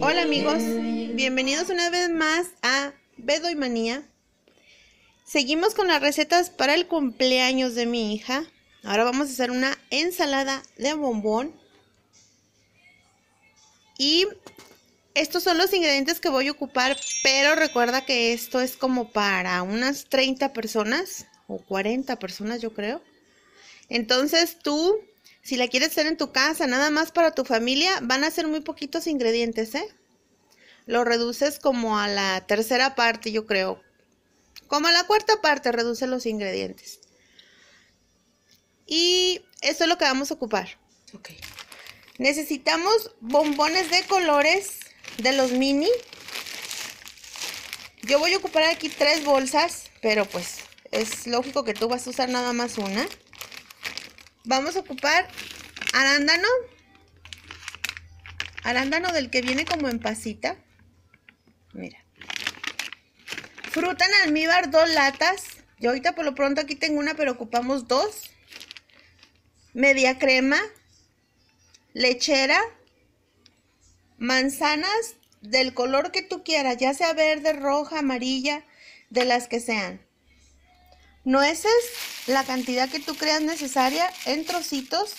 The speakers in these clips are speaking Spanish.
Hola amigos, bienvenidos una vez más a Bedo y Manía. Seguimos con las recetas para el cumpleaños de mi hija. Ahora vamos a hacer una ensalada de bombón. Y estos son los ingredientes que voy a ocupar, pero recuerda que esto es como para unas 30 personas o 40 personas yo creo. Entonces tú, si la quieres hacer en tu casa, nada más para tu familia, van a ser muy poquitos ingredientes, ¿eh? Lo reduces como a la tercera parte, yo creo. Como a la cuarta parte reduce los ingredientes. Y esto es lo que vamos a ocupar. Necesitamos bombones de colores de los mini. Yo voy a ocupar aquí tres bolsas, pero pues es lógico que tú vas a usar nada más una. Vamos a ocupar arándano. Arándano del que viene como en pasita. Mira. Fruta en almíbar, dos latas. Yo ahorita por lo pronto aquí tengo una, pero ocupamos dos. Media crema. Lechera. Manzanas del color que tú quieras, ya sea verde, roja, amarilla, de las que sean. Nueces, la cantidad que tú creas necesaria en trocitos.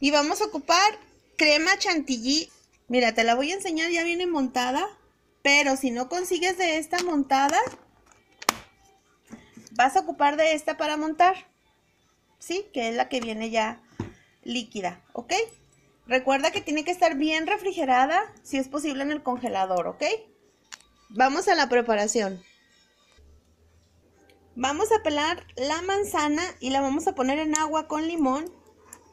Y vamos a ocupar crema chantilly. Mira, te la voy a enseñar, ya viene montada. Pero si no consigues de esta montada, vas a ocupar de esta para montar. ¿Sí? Que es la que viene ya líquida, ¿ok? Recuerda que tiene que estar bien refrigerada, si es posible en el congelador, ¿ok? Vamos a la preparación. Vamos a pelar la manzana y la vamos a poner en agua con limón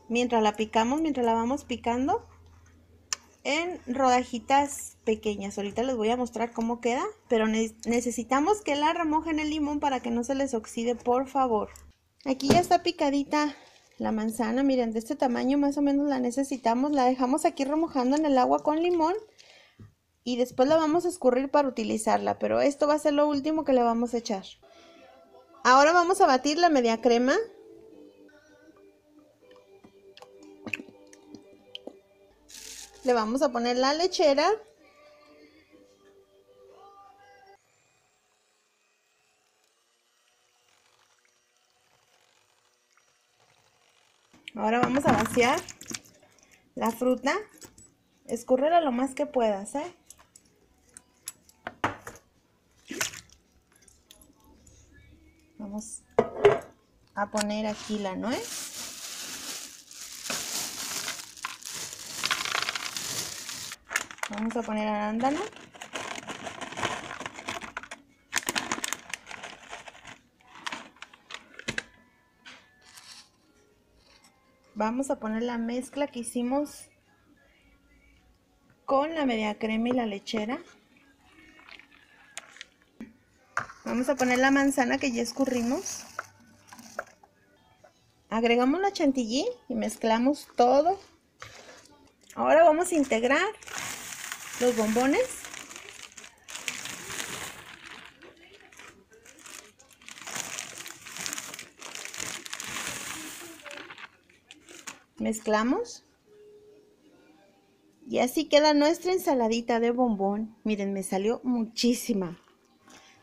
mientras la picamos, mientras la vamos picando en rodajitas pequeñas. Ahorita les voy a mostrar cómo queda, pero necesitamos que la remojen el limón para que no se les oxide, por favor. Aquí ya está picadita la manzana, miren, de este tamaño más o menos la necesitamos. La dejamos aquí remojando en el agua con limón y después la vamos a escurrir para utilizarla, pero esto va a ser lo último que le vamos a echar. Ahora vamos a batir la media crema. Le vamos a poner la lechera. Ahora vamos a vaciar la fruta. Escurrela lo más que puedas, ¿eh? Vamos a poner aquí la nuez. Vamos a poner arándano. vamos a poner la mezcla que hicimos con la media crema y la lechera. Vamos a poner la manzana que ya escurrimos. Agregamos la chantilly y mezclamos todo. Ahora vamos a integrar los bombones. Mezclamos. Y así queda nuestra ensaladita de bombón. Miren, me salió muchísima.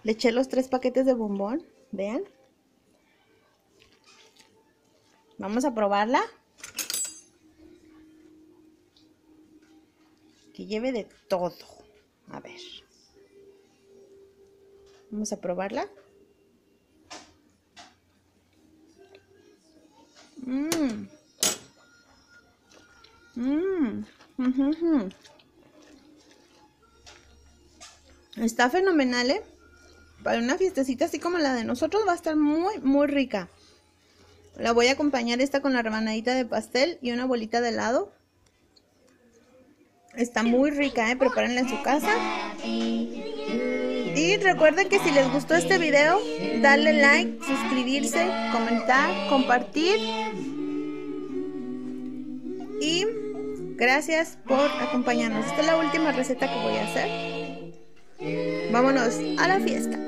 Le eché los tres paquetes de bombón. Vean. Vamos a probarla. Que lleve de todo. A ver. Vamos a probarla. Mmm. Mmm. Está fenomenal, ¿eh? Para una fiestecita así como la de nosotros va a estar muy, muy rica. La voy a acompañar esta con la rebanadita de pastel y una bolita de helado. Está muy rica, ¿eh? Prepárenla en su casa. Y recuerden que si les gustó este video, darle like, suscribirse, comentar, compartir. Y Gracias por acompañarnos. Esta es la última receta que voy a hacer. Vámonos a la fiesta.